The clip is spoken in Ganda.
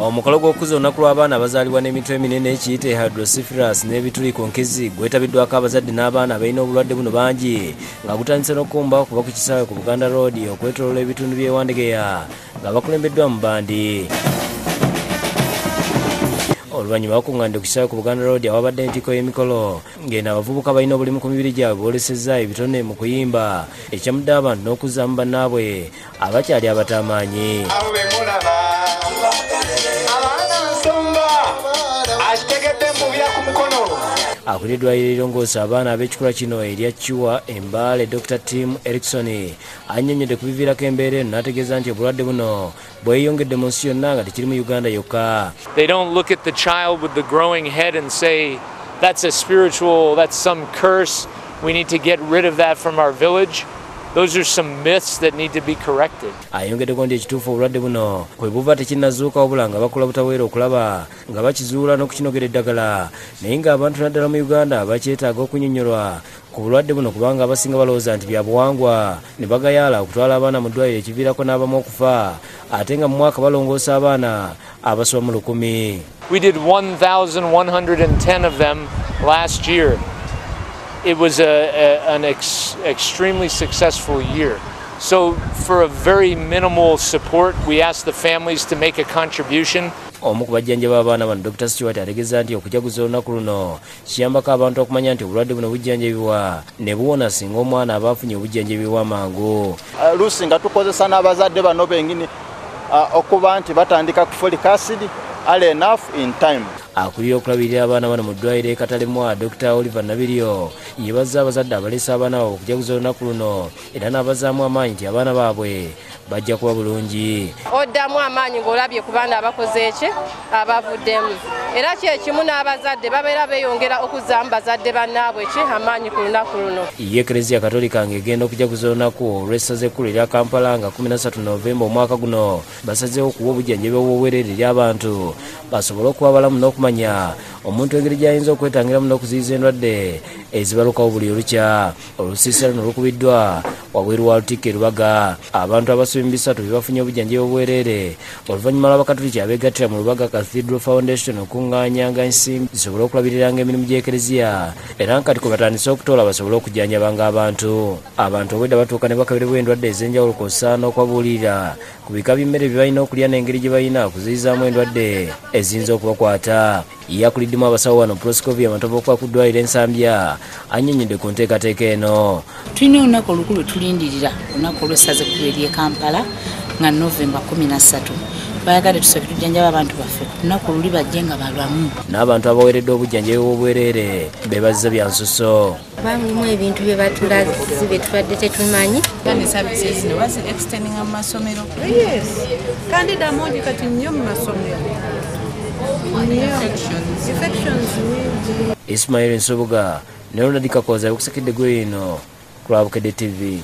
omukolo gw'okuza olunaku lw'abaana abazaalibwa n'emitwe eminene ekiyita hydrosifirus n'ebituliko nkezi gwetabiddwako abazadde n'abaana abalina obulwadde buno bangi nga gutandise n'okumba okuva ku kisaawe ku buganda road okwetoloola ebitundu by'ewandegeya nga bakulembeddwa mu bandi. Oluvannyuma bakuŋŋaanidde ku kisaawe ku buganda road awabadde entikko y'emikolo ng'eno abavubuka balina obulimu ku mibiri gyabwe boolesezza ebitone mu kuyimba. Ekyamudde abantu n'okuzzaamu bannaabwe abakyali abatamaanyi abo bemulaba akulira eddwaliro erirongoosa abaana ab'ekikula kino erya kiwa embaale dr tim erikson annyonnyodde ku biviirako embeera eno n'ategeeza nti obulwadde buno bweyongedde mu nsi yonna nga tekiri mu uganda yokka They don't look at the child with the growing head and say, that's a spiritual, that's some curse. We need to get rid of that from our village. Those are some myths that need to be corrected. ayongeddeko nti ekituufu obulwadde buno bwe buva tekinnazuuka wabula nga bakola butaweera okulaba nga bakizuula n'okukinogera eddagala naye ng'abantu naddala mu uganda bakyetaaga okunyonyolwa ku bulwadde buno kubanga abasinga balowooza nti byabuwangwa ne bagayaala okutwala abaana mu ddwaliro ekiviirako n'abamu okufa ate nga mu mwaka balongoosa abaana abasoba mu lukumi We did 1,110 of them last year. It was a, a, an ex, extremely successful year. So, for a very minimal support, we asked the families to make a contribution. omu ku bajjanjabi abaana bano dr stewart ategeeza nti okujaguza olunaku luno kiyambako abantu okumanya nti obulwadde buno bujjanjabibwa ne buwona singa omwana aba afunye obujjanjabibwa mangu luusi nga tukozesa n'abazadde bano bengini uh, okuba nti batandika ku folic acid early enough in time akulira okulabirira abaana bano mu ddwaliro ekatalemu dr. Oliver nabiryo yebaza abazadde abaleese abaana baabwe okujaguza olunaku luno era n'abazaamu amaanyi nti abaana baabwe bajja kuba bulungi. Oddamu amaanyi ng'olabye ku baana abakoze eki abavuddemu. Era kyekimu n'abazadde babeera beeyongera okuzzaamu bazadde bannaabwe ki? Amaanyi ku lunaku luno. Ye ekereziya katolika ng'egenda okujaguza olunaku olw'essaza ekkulu erya kampala nga 13 novemba omwaka guno basazeewo okuwa obujjanjabi obw'obwereere eri abantu. Basobole okuba balamu n'okumanya omuntu engeri gy'ayinza okwetangiramu n'okuziyiza endwadde ezibalukawo buli olukya olusiisira luno lukubiddwa wabweru wa lutikko e lubaga. Abantu abasomi mu bisatu bye bafunye obujjanjabi obwereere oluvannyuma lw'abakatoliki abeegattira mu lubaga cathedral foundation okuŋŋaanyanga ensimbi zisobole okulabiriranga emirimu gy'ekereziya era nkati kwe batandise okutoola basobole okujjanjabanga abantu. Abantu obwedda batuuka ne bakabirebwa endwadde ez'enjawulo kw'ossa n'okwabuulira ku bika by'emmere bye balina okulya n'engeri gye balina okuziyizaamu endwadde eziyinza okubakwata yakuliddemu abasawo wano proscovia matoba okuba ku ddwaliro ensambya annyonnyodde ku nteekateeka eno. Tulina olunaku olukulu tulindirira olunaku olwessaza ekkulu ery'ekampala nga novemba 13 bayagadde tusooke tujjanjaba abantu baffe ku lunaku luli bajje nga balwamu. N'abantu abaweeredde obujjanjabi bw'obwereere beebazza bya nsuso. Bamulimu ebintu bye batulazi bye tubadde tetumanyi. Kandi damogi kati nnyo mu masomero ismail nsubuga ne ronald kakoza gwino kulabukedde tv